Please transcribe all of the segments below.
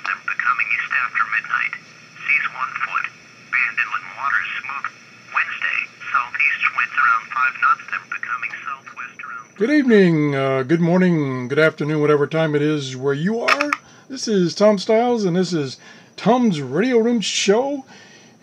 becoming east after midnight. Seas 1 foot. Band inlet waters smooth. Wednesday, southeast winds around 5 knots, becoming southwest around... Good evening, uh, good morning, good afternoon, whatever time it is where you are. This is Tom Styles, and this is Tom's Radio Room Show.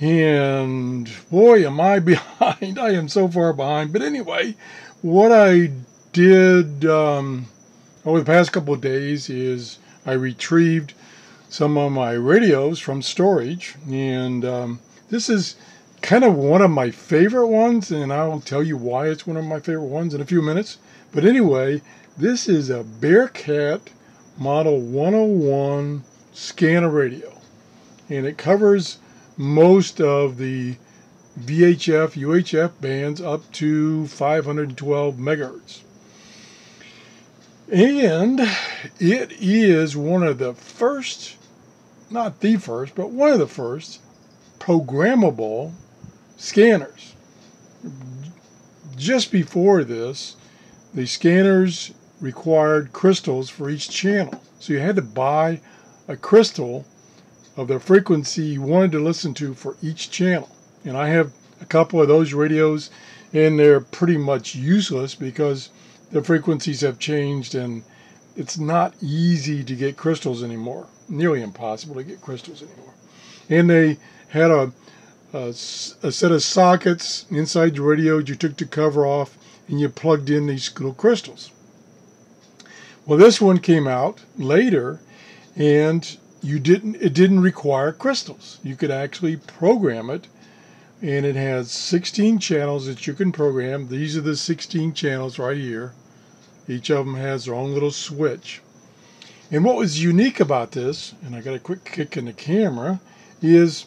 And boy, am I behind. I am so far behind. But anyway, what I did um, over the past couple of days is I retrieved some of my radios from storage. And um, this is kind of one of my favorite ones. And I'll tell you why it's one of my favorite ones in a few minutes. But anyway, this is a Bearcat Model 101 scanner radio. And it covers most of the VHF, UHF bands up to 512 megahertz. And it is one of the first, not the first, but one of the first programmable scanners. Just before this, the scanners required crystals for each channel. So you had to buy a crystal of the frequency you wanted to listen to for each channel. And I have a couple of those radios and they're pretty much useless because the frequencies have changed and it's not easy to get crystals anymore. Nearly impossible to get crystals anymore. And they had a, a, a set of sockets inside the radio you took the cover off and you plugged in these little crystals. Well, this one came out later and you didn't it didn't require crystals. You could actually program it and it has 16 channels that you can program. These are the 16 channels right here. Each of them has their own little switch. And what was unique about this, and I got a quick kick in the camera, is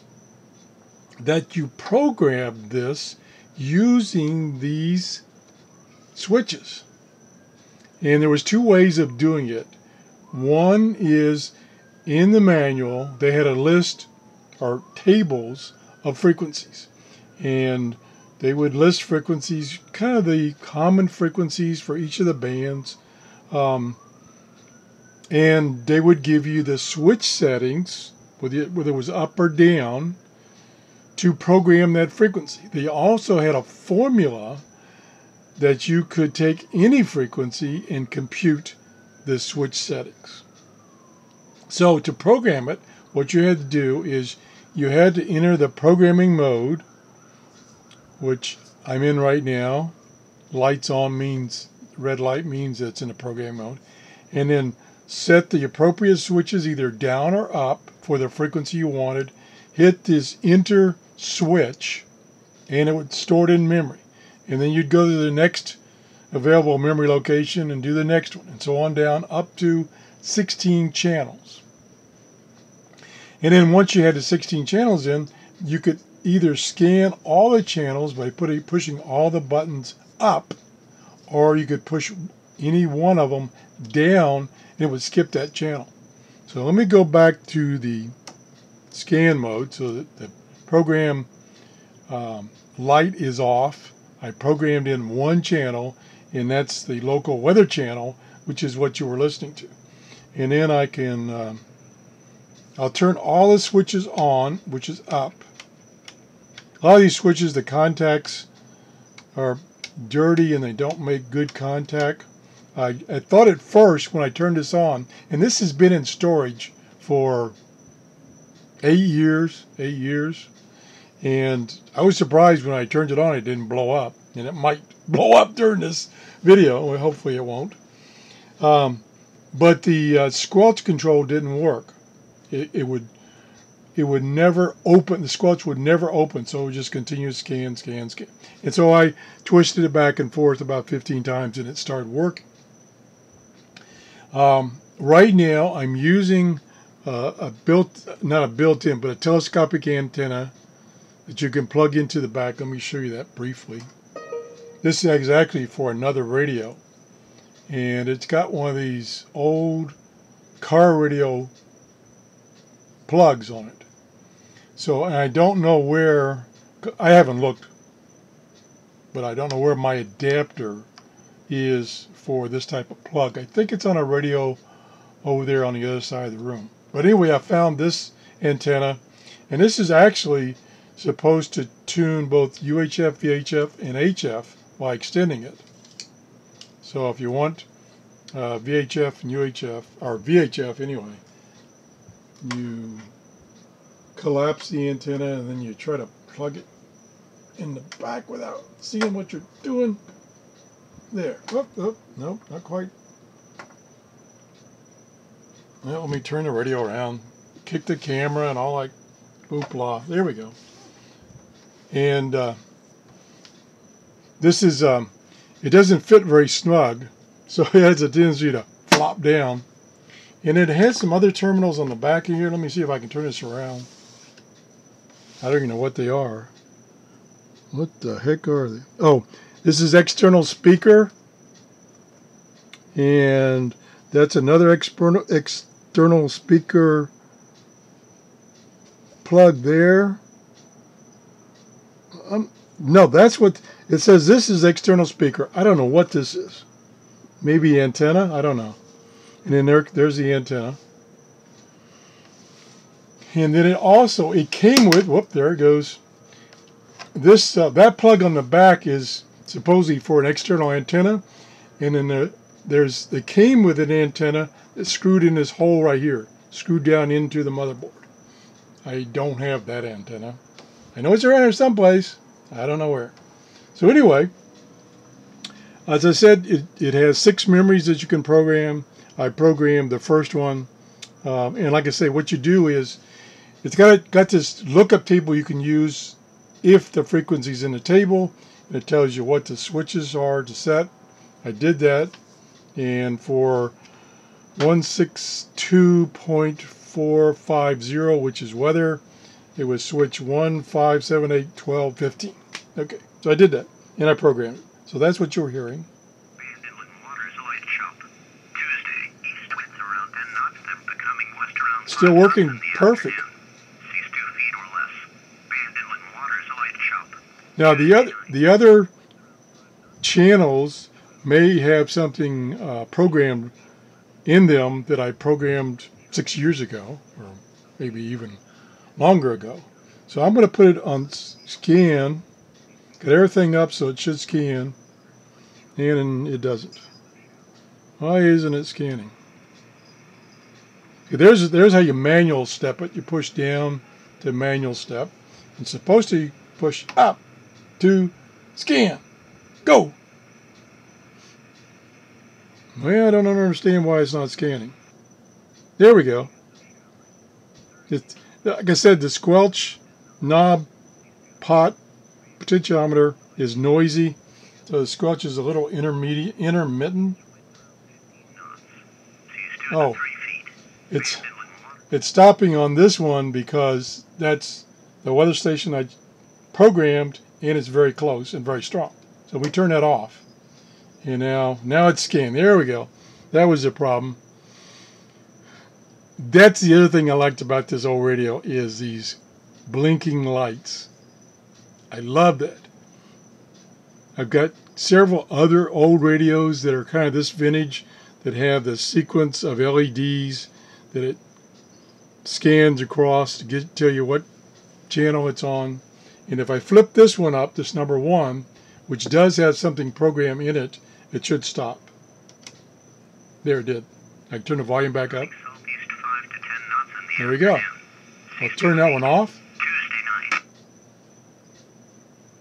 that you programmed this using these switches. And there was two ways of doing it. One is in the manual, they had a list or tables of frequencies. And they would list frequencies, kind of the common frequencies for each of the bands. Um, and they would give you the switch settings, whether it, was up or down, to program that frequency. They also had a formula that you could take any frequency and compute the switch settings. So to program it, what you had to do is you had to enter the programming mode, which I'm in right now. Lights on means red light means it's in the program mode. And then set the appropriate switches either down or up for the frequency you wanted. Hit this enter switch and it would store it in memory. And then you'd go to the next available memory location and do the next one and so on down up to 16 channels. And then once you had the 16 channels in, you could either scan all the channels by putting, pushing all the buttons up, or you could push any one of them down and it would skip that channel. So let me go back to the scan mode so that the program um, light is off. I programmed in one channel and that's the local weather channel, which is what you were listening to. And then I can um, I'll turn all the switches on, which is up. A lot of these switches, the contacts are dirty and they don't make good contact. I, I thought at first when I turned this on, and this has been in storage for eight years, eight years, and I was surprised when I turned it on it didn't blow up, and it might blow up during this video. Well, hopefully it won't. Um, but the uh, squelch control didn't work it, it would it would never open the squelch would never open so it would just continue to scan scan scan and so i twisted it back and forth about 15 times and it started working um, right now i'm using uh, a built not a built-in but a telescopic antenna that you can plug into the back. Let me show you that briefly. This is exactly for another radio. And it's got one of these old car radio plugs on it. So I don't know where, I haven't looked, but I don't know where my adapter is for this type of plug. I think it's on a radio over there on the other side of the room. But anyway, I found this antenna, and this is actually supposed to tune both UHF, VHF, and HF by extending it. So if you want uh, VHF and UHF, or VHF anyway, you collapse the antenna and then you try to plug it in the back without seeing what you're doing. There. Oh, oh, nope, not quite. Well, let me turn the radio around, kick the camera, and all like hoopla. There we go. And uh, this is, um, it doesn't fit very snug, so it has a tendency to flop down. And it has some other terminals on the back of here. Let me see if I can turn this around. I don't even know what they are. What the heck are they? Oh, this is external speaker. And that's another external, external speaker plug there. Um, no, that's what it says. This is external speaker. I don't know what this is. Maybe antenna. I don't know. And then there, there's the antenna. And then it also it came with. Whoop! There it goes. This uh, that plug on the back is supposedly for an external antenna, and then the, there's it came with an antenna that's screwed in this hole right here, screwed down into the motherboard. I don't have that antenna. I know it's around here someplace. I don't know where. So anyway, as I said, it, it has six memories that you can program. I programmed the first one. Um, and like I say, what you do is it's got, got this lookup table you can use if the frequency's in the table. It tells you what the switches are to set. I did that. And for 162.450, which is weather, it was switch 1, 5, 7, 8, 12, 15. Okay, so I did that. And I programmed it. So that's what you're hearing. East winds around 10 knots, then becoming west around Still 5 knots working in the perfect. afternoon. Seas 2 feet or less. Band inlet waters light chop. Now the other the other channels may have something uh, programmed in them that I programmed six years ago, or maybe even longer ago. So I'm going to put it on scan, get everything up so it should scan, and it doesn't. Why isn't it scanning? Okay, there's there's how you manual step it. You push down to manual step. It's supposed to push up to scan. Go. Well, I don't understand why it's not scanning. There we go. It, like I said, the squelch knob pot potentiometer is noisy, so the squelch is a little intermediate, intermittent. Oh. to 3 feet. It's it's stopping on this one because that's the weather station I programmed, and it's very close and very strong. So we turn that off, and now now it's scanned. There we go. That was the problem. That's the other thing I liked about this old radio is these blinking lights. I love that. I've got several other old radios that are kind of this vintage that have the sequence of LEDs that it scans across to get tell you what channel it's on. And if I flip this one up, this number one, which does have something programmed in it, it should stop. There it did. I turn the volume back up. Southeast 5 to 10 knots in the There we go. I'll turn that one off,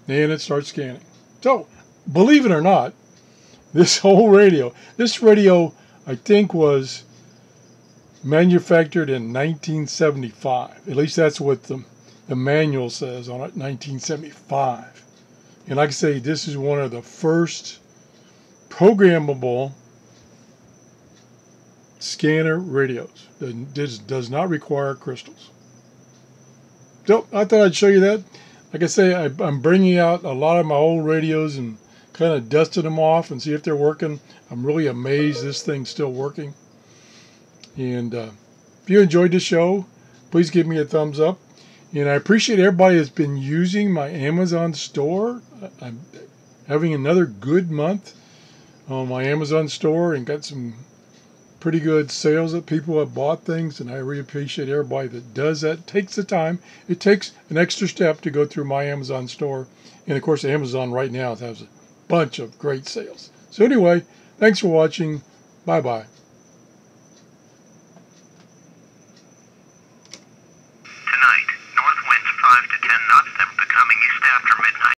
and it starts scanning. So, believe it or not, this whole radio, this radio, I think was manufactured in 1975. At least that's what the, the manual says on it, 1975. And like I say, this is one of the first programmable scanner radios that does, not require crystals. So I thought I'd show you that. Like I say, I, I'm bringing out a lot of my old radios and kind of dusting them off and see if they're working. I'm really amazed this thing's still working. And uh, if you enjoyed the show, please give me a thumbs up. And I appreciate everybody that's been using my Amazon store. I'm having another good month on my Amazon store and got some pretty good sales that people have bought things, and I really appreciate everybody that does that. Takes the time. It takes an extra step to go through my Amazon store, and of course, Amazon right now has a bunch of great sales. So anyway, thanks for watching. Bye bye.